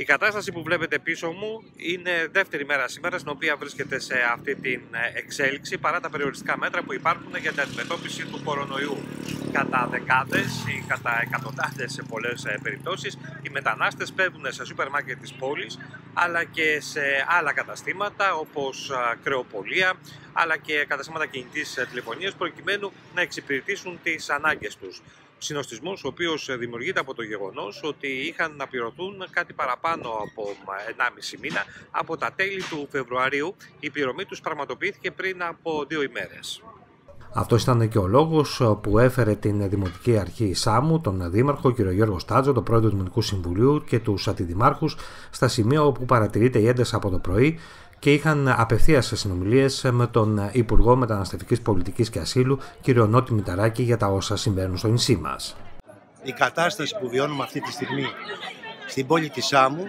Η κατάσταση που βλέπετε πίσω μου είναι δεύτερη μέρα σήμερα, στην οποία βρίσκεται σε αυτή την εξέλιξη παρά τα περιοριστικά μέτρα που υπάρχουν για την αντιμετώπιση του κορονοϊού. Κατά δεκάδες ή κατά εκατοντάδες σε πολλές περιπτώσεις, οι μετανάστες παίρνουν σε σούπερ μάρκετ της πόλης αλλά και σε άλλα καταστήματα όπως κρεοπολία αλλά και καταστήματα κινητής τηλεφωνίας προκειμένου να εξυπηρετήσουν τις ανάγκες τους. Συνοστισμός, ο οποίος δημιουργείται από το γεγονός ότι είχαν να πληρωθούν κάτι παραπάνω από 1,5 μήνα από τα τέλη του Φεβρουαρίου. Η πληρωμή τους πραγματοποιήθηκε πριν από δύο ημέρες. Αυτό ήταν και ο λόγος που έφερε την Δημοτική Αρχή Σάμου, τον Δήμαρχο κ. Γιώργος Στάτζο, τον πρόεδρο του Δημοτικού Συμβουλίου και τους αντιδημάρχους στα σημεία όπου παρατηρείται η ένταση από το πρωί και είχαν απευθείας συνομιλίες με τον Υπουργό Μεταναστευτικής Πολιτικής και Ασύλου, κ. Νότι Μηταράκη, για τα όσα συμβαίνουν στο νησί μας. Η κατάσταση που βιώνουμε αυτή τη στιγμή στην πόλη της Σάμου,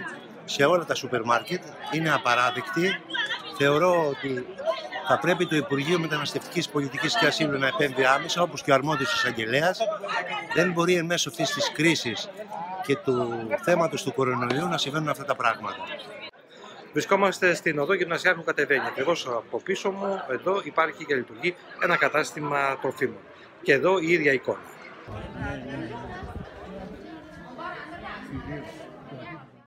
σε όλα τα σούπερ μάρκετ, είναι απαράδεκτη. Θεωρώ ότι θα πρέπει το Υπουργείο Μεταναστευτικής Πολιτικής και Ασύλου να επέμβει άμεσα, όπως και ο αρμόδιος εισαγγελέας. Δεν μπορεί εν μέσω αυτής της κρίσης και του θέματος του κορονοϊού να συμβαίνουν αυτά τα πράγματα. Βρισκόμαστε στην οδό Γυμνασιάρχου Κατεβαίνει. Ακριβώς από πίσω μου, εδώ υπάρχει και λειτουργεί ένα κατάστημα τροφίμων. Και εδώ η ίδια εικόνα.